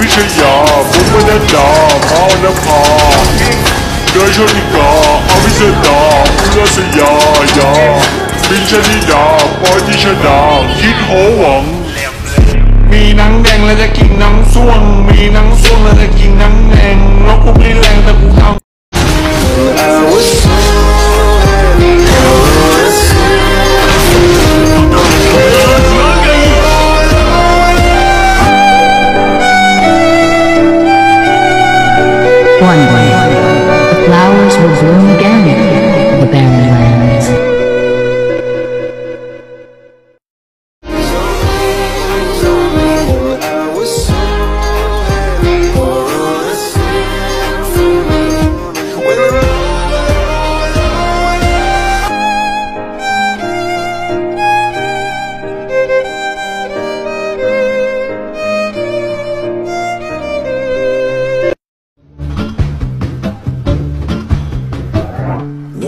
วิทยาผมไม่นดาพอมเอาน้ำพอโดยชนิกาอาวิเศาอมเพื่อสยายาบินชนิดาปอยที่ชดาคิดโหหวัง มีนังแดงแล้วจะกินนังส้วง มีนังส้วงแล้วจะกินนังแดงนกพวกนี้แรงแต่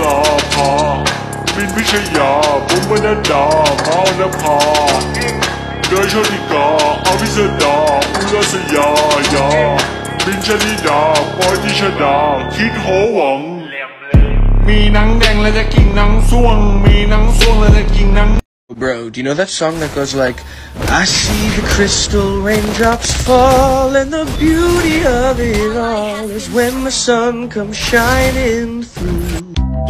ราพามินวิชยาบุมบดดามานภาเดยชนิกาอวิสดาอุลสยายาบินชนิดาปอยทิชดา Bro, do you know that song that goes like, I see the crystal raindrops fall, and the beauty of it all is when the sun comes shining through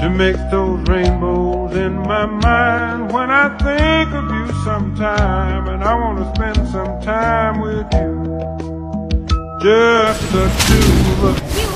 to make those rainbows in my mind. When I think of you sometime and I want to spend some time with you. Just the two of us